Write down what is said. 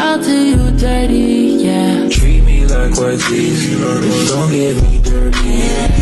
I'll do you dirty, yeah. Treat me like what's easy, don't get me dirty. Yeah.